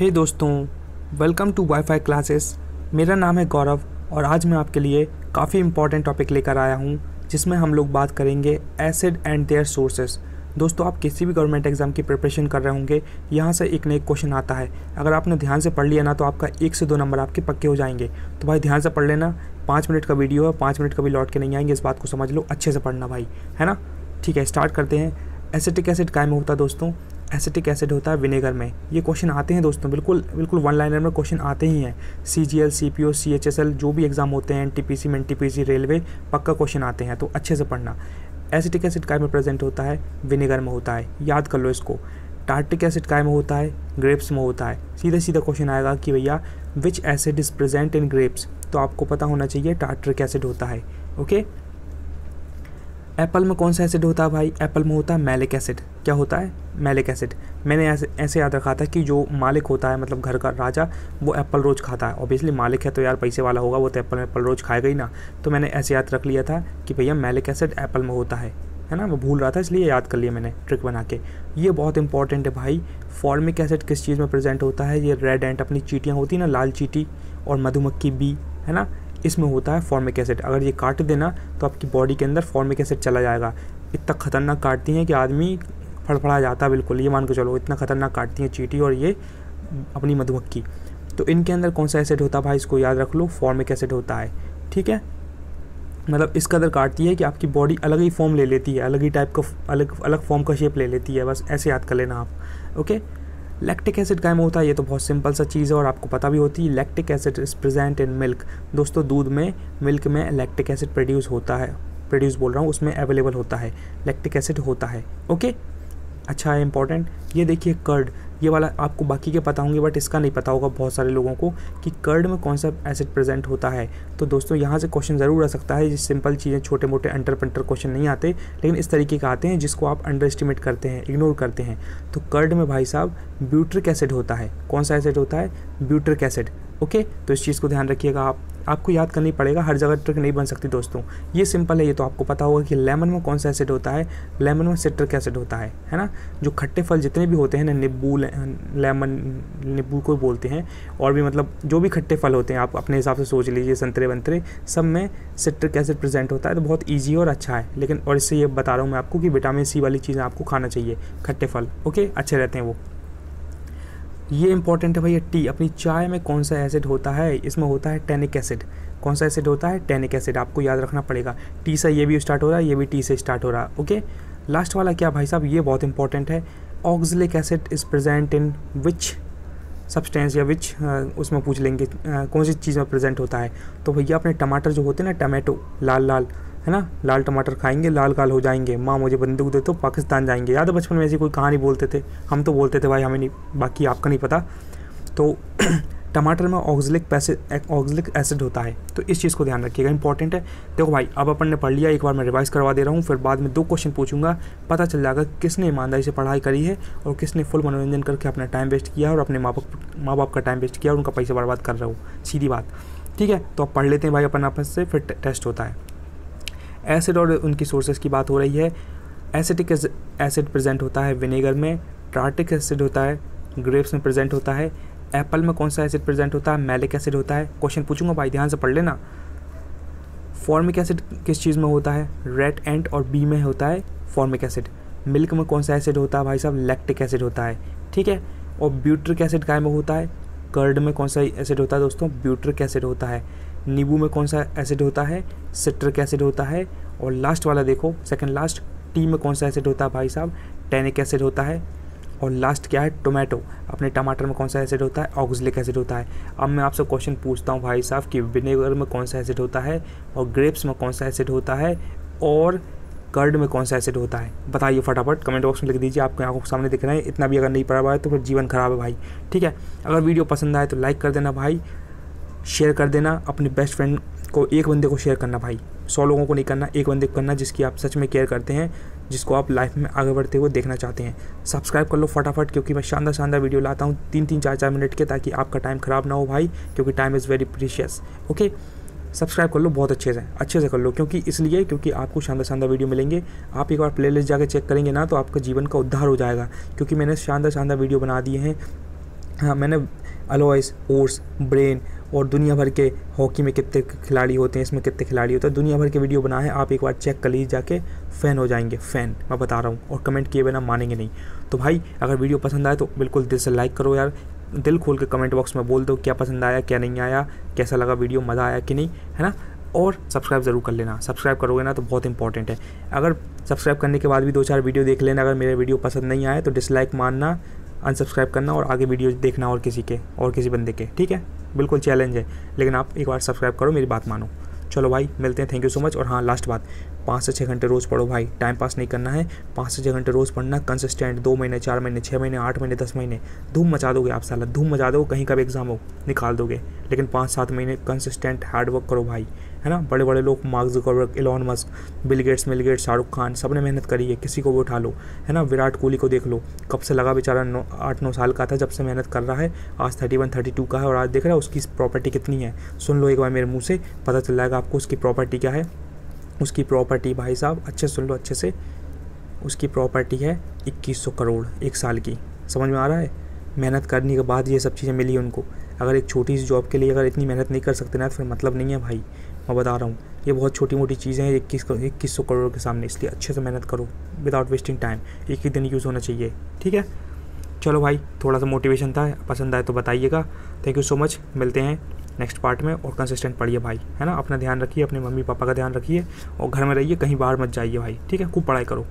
हे hey दोस्तों welcome to wifi classes मेरा नाम है गौरव और आज मैं आपके लिए काफ़ी इंपॉर्टेंट टॉपिक लेकर आया हूँ, जिसमें हम लोग बात करेंगे एसिड एंड देयर सोर्सेस दोस्तों, आप किसी भी गवर्नमेंट एग्ज़ाम की प्रिपरेशन कर रहे होंगे, यहाँ से एक न एक क्वेश्चन आता है। अगर आपने ध्यान से पढ़ लिया ना तो आपका एक से दो नंबर आपके पक्के हो जाएँगे। तो भाई, ध्यान से पढ़ लेना, पाँच मिनट का वीडियो है, पाँच मिनट कभी लौट के नहीं आएँगे, इस बात को समझ लो, अच्छे से पढ़ना भाई, है ना? ठीक है स्टार्ट करते हैं। एसिटिक एसिड काय में होता है दोस्तों एसिटिक एसिड होता है विनेगर में। ये क्वेश्चन आते हैं दोस्तों, बिल्कुल बिल्कुल वन लाइनर में क्वेश्चन आते ही हैं। C G L C P O C H S L जो भी एग्ज़ाम होते हैं एन टी पी सी में N T P C railway पक्का क्वेश्चन आते हैं तो अच्छे से पढ़ना। एसिटिक एसिड काय में प्रेजेंट होता है? विनेगर में होता है। याद कर लो इसको। टार्टिक एसिड काय में होता है? ग्रेप्स में होता है। सीधा सीधा क्वेश्चन आएगा कि भैया which acid is present in grapes तो आपको पता होना चाहिए टार्ट्रिक एसिड होता है। ओके एप्पल में कौन सा एसिड होता है भाई? एप्पल में होता है मैलिक एसिड क्या होता है? Malic acid. मैंने ऐसे ऐसे याद रखा था कि जो मालिक होता है मतलब घर का राजा, वो एप्पल रोज़ खाता है। ऑब्वियसली मालिक है तो यार पैसे वाला होगा, वो तो एप्पल एप्पल रोज़ खाएगा ही ना। तो मैंने ऐसे याद रख लिया था कि भैया मैलिक एसिड एप्पल में होता है। है ना? मैं भूल रहा था, इसलिए याद कर लिया मैंने ट्रिक बना के। ये बहुत इंपॉर्टेंट है भाई। फॉर्मिक एसिड किस चीज़ में प्रेजेंट होता है? ये रेड एंड अपनी चीटियाँ होती ना, लाल चीटी और मधुमक्खी बी, है ना? इसमें होता है फॉर्मिक एसिड। अगर ये काट देना तो आपकी बॉडी के अंदर फॉर्मिक एसिड चला जाएगा। इतना खतरनाक काटती हैं कि आदमी फड़फड़ा जाता बिल्कुल। ये मान के चलो, इतना खतरनाक काटती हैं चीटी और ये अपनी मधुमक्खी। तो इनके अंदर कौन सा एसिड होता है भाई? इसको याद रख लो फॉर्मिक एसिड होता है, ठीक है? मतलब इस कदर काटती है कि आपकी बॉडी अलग ही फॉर्म ले लेती है, अलग ही टाइप का, अलग अलग फॉर्म का शेप ले लेती है, बस ऐसे याद कर लेना आप ओके लैक्टिक एसिड काय में होता है, ये तो बहुत सिंपल सा चीज़ है और आपको पता भी होती है lactic acid is present in milk दोस्तों, दूध में मिल्क में लैक्टिक एसिड प्रोड्यूस होता है प्रोड्यूस बोल रहा हूँ, उसमें अवेलेबल होता है लैक्टिक एसिड होता है ओके अच्छा है इंपॉर्टेंट ये देखिए कर्ड ये वाला आपको बाकी के पता होंगे बट इसका नहीं पता होगा बहुत सारे लोगों को कि कर्ड में कौन सा एसिड प्रेजेंट होता है। तो दोस्तों, यहाँ से क्वेश्चन ज़रूर आ सकता है। जिस सिंपल चीज़ें छोटे मोटे अंटर पंटर क्वेश्चन नहीं आते, लेकिन इस तरीके का आते हैं जिसको आप अंडर एस्टिमेट करते हैं इग्नोर करते हैं। तो कर्ड में भाई साहब ब्यूट्रिक एसिड होता है। कौन सा एसिड होता है? Butyric acid okay? तो इस चीज़ को ध्यान रखिएगा आप। आपको याद करनी पड़ेगा, हर जगह ट्रिक नहीं बन सकती दोस्तों। ये सिंपल है, ये तो आपको पता होगा कि लेमन में कौन सा एसिड होता है, लेमन में सिट्रिक एसिड होता है है ना? जो खट्टे फल जितने भी होते हैं ना, नींबू लेमन, नींबू को बोलते हैं, और भी मतलब जो भी खट्टे फल होते हैं, आप अपने हिसाब से सोच लीजिए, संतरे वंतरे, सब में सिट्रिक एसिड प्रेजेंट होता है तो बहुत ईजी और अच्छा है। लेकिन और इससे ये बता रहा हूँ मैं आपको कि विटामिन सी वाली चीज़ें आपको खाना चाहिए, खट्टे फल, ओके? अच्छे रहते हैं वो। ये इंपॉर्टेंट है भैया टी अपनी चाय में कौन सा एसिड होता है? इसमें होता है टेनिक एसिड कौन सा एसिड होता है? टेनिक एसिड आपको याद रखना पड़ेगा। टी से ये भी स्टार्ट हो रहा है, ये भी टी से स्टार्ट हो रहा है ओके लास्ट वाला क्या भाई साहब? ये बहुत इंपॉर्टेंट है। Oxalic acid is present in which substance या विच उसमें पूछ लेंगे कौन सी चीज़ में प्रेजेंट होता है? तो भैया, अपने टमाटर जो होते हैं ना, टमाटो लाल लाल है ना? लाल टमाटर खाएँगे, लाल काल हो जाएँगे। माँ, मुझे बंदूक दे तो पाकिस्तान जाएँगे। याद है बचपन में ऐसी कोई कहानी बोलते थे? हम तो बोलते थे, भाई, हमें नहीं, बाकी आपका नहीं पता। तो टमाटर में ऑक्जलिक पैसिड ऑक्जलिक एसिड होता है। तो इस चीज़ को ध्यान रखिएगा इंपॉर्टेंट है। देखो भाई, अब अपन ने पढ़ लिया, एक बार मैं रिवाइज करवा दे रहा हूँ, फिर बाद में दो क्वेश्चन पूछूँगा। पता चल जाएगा किसने ईमानदारी से पढ़ाई करी है और किसने फुल मनोरंजन करके अपना टाइम वेस्ट किया और अपने माँ बाप माँ बाप का टाइम वेस्ट किया और उनका पैसा बर्बाद कर रहा हूँ। सीधी बात, ठीक है? तो अब पढ़ लेते हैं भाई अपन आपस से, फिर टेस्ट होता है। एसिड और उनकी सोर्सेज की बात हो रही है। एसिटिक एसिड प्रेजेंट होता है विनेगर में ट्रार्टिक एसिड होता है ग्रेप्स में प्रेजेंट होता है एप्पल में कौन सा एसिड प्रेजेंट होता है? मैलिक एसिड होता है। क्वेश्चन पूछूँगा भाई, ध्यान से पढ़ लेना। फॉर्मिक एसिड किस चीज़ में होता है? रेड एंड और बी में होता है फॉर्मिक एसिड मिल्क में कौन सा एसिड होता है भाई साहब? लैक्टिक एसिड होता है। ठीक है? और ब्यूट्रिक एसिड काय में होता है? कर्ड में कौन सा एसिड होता है दोस्तों? ब्यूट्रिक एसिड होता है। नींबू में कौन सा एसिड होता है? सिट्रिक एसिड होता है। और लास्ट वाला देखो सेकंड लास्ट टी में कौन सा एसिड होता है भाई साहब? टेनिक एसिड होता है। और लास्ट क्या है? टोमेटो अपने टमाटर में कौन सा एसिड होता है? ऑक्सलिक एसिड होता है। अब मैं आपसे क्वेश्चन पूछता हूँ भाई साहब कि विनेगर में कौन सा एसिड होता है? और ग्रेप्स में कौन सा एसिड होता है? और कर्ड में कौन सा एसिड होता है? बताइए फटाफट कमेंट बॉक्स में लिख दीजिए। आपके आँखों के सामने दिख रहे हैं। इतना भी अगर नहीं पढ़ा हुआ है तो फिर जीवन खराब है भाई। ठीक है? अगर वीडियो पसंद आए तो लाइक कर देना भाई। शेयर कर देना, अपने बेस्ट फ्रेंड को, एक बंदे को शेयर करना भाई। सौ लोगों को नहीं करना, एक बंदे को करना जिसकी आप सच में केयर करते हैं, जिसको आप लाइफ में आगे बढ़ते हुए देखना चाहते हैं। सब्सक्राइब कर लो फटाफट, क्योंकि मैं शानदार शानदार वीडियो लाता हूँ तीन तीन, चार चार मिनट के, ताकि आपका टाइम ख़राब ना हो भाई, क्योंकि time is very precious okay subscribe कर लो, बहुत अच्छे से अच्छे से कर लो, क्योंकि इसलिए, क्योंकि आपको शानदार शानदार वीडियो मिलेंगे। आप एक बार प्ले लिस्ट जाकर चेक करेंगे ना तो आपका जीवन का उद्धार हो जाएगा, क्योंकि मैंने शानदार शानदार वीडियो बना दिए हैं। हाँ मैंने अलोइस ओर्स ब्रेन और दुनिया भर के हॉकी में कितने खिलाड़ी होते हैं, इसमें कितने खिलाड़ी होते हैं। दुनिया भर के वीडियो बनाए हैं आप एक बार चेक कर लीजिए जाके, फ़ैन हो जाएँगे, फ़ैन, मैं बता रहा हूँ, और कमेंट किए बिना मानेंगे नहीं। तो भाई, अगर वीडियो पसंद आए तो बिल्कुल दिल से लाइक करो यार, दिल खोल के कमेंट बॉक्स में बोल दो क्या पसंद आया, क्या नहीं आया, कैसा लगा वीडियो, मज़ा आया कि नहीं, है ना? और सब्सक्राइब ज़रूर कर लेना, सब्सक्राइब करोगे ना तो बहुत इंपॉर्टेंट है। अगर सब्सक्राइब करने के बाद भी दो चार वीडियो देख लेना, अगर मेरे वीडियो पसंद नहीं आए तो डिसलाइक मानना अनसब्सक्राइब करना और आगे वीडियो देखना और किसी के, और किसी बंदे के, ठीक है? बिल्कुल चैलेंज है, लेकिन आप एक बार सब्सक्राइब करो, मेरी बात मानो। चलो भाई, मिलते हैं थैंक यू सो मच और हाँ लास्ट बात। पाँच से छः घंटे रोज़ पढ़ो भाई टाइम पास नहीं करना है। पाँच से छः घंटे रोज़ पढ़ना कंसिस्टेंट दो महीने, चार महीने, छः महीने, आठ महीने, दस महीने। धूम मचा दोगे आप साला, धूम मचा दो कहीं का भी एग्ज़ाम हो, निकाल दोगे। लेकिन पाँच सात महीने कंसिस्टेंट हार्ड वर्क करो भाई, है ना? बड़े बड़े लोग Mark Zuckerberg, Elon Musk, Bill Gates, मिल गेट्स, शाहरुख खान सबने मेहनत करी है, किसी को भी उठा लो, है ना? विराट कोहली को देख लो, कब से लगा बेचारा नौ, आठ, नौ साल का था, जब से मेहनत कर रहा है, आज थर्टी वन थर्टी टू का है और आज देख रहा है, उसकी प्रॉपर्टी कितनी है। सुन लो एक बार मेरे मुँह से, पता चल जाएगा आपको उसकी प्रॉपर्टी क्या है। उसकी प्रॉपर्टी भाई साहब, अच्छे सुन लो, अच्छे से। उसकी प्रॉपर्टी है इक्कीस सौ करोड़ एक साल की। समझ में आ रहा है? मेहनत करने के बाद ये सब चीज़ें मिली उनको। अगर एक छोटी सी जॉब के लिए अगर इतनी मेहनत नहीं कर सकते ना तो फिर मतलब नहीं है भाई। मैं बता रहा हूँ, ये बहुत छोटी मोटी चीज़ें हैं इक्कीस इक्कीस सौ करोड़ के सामने, इसलिए अच्छे से मेहनत करो विदाउट वेस्टिंग टाइम एक ही दिन यूज़ होना चाहिए, ठीक है? चलो भाई, थोड़ा सा मोटिवेशन था, पसंद आए तो बताइएगा। थैंक यू सो मच मिलते हैं। नेक्स्ट पार्ट में, और कंसिस्टेंट पढ़िए भाई, है ना? अपना ध्यान रखिए, अपने मम्मी पापा का ध्यान रखिए, और घर में रहिए, कहीं बाहर मत जाइए भाई, ठीक है? खूब पढ़ाई करो।